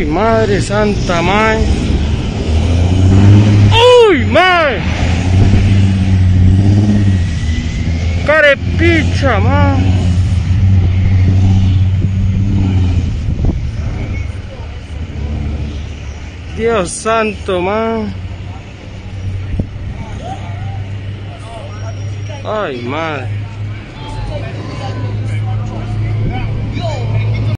Uy, madre santa, man. Uy, man. Carepicha, man. Dios santo, man. Ay, madre.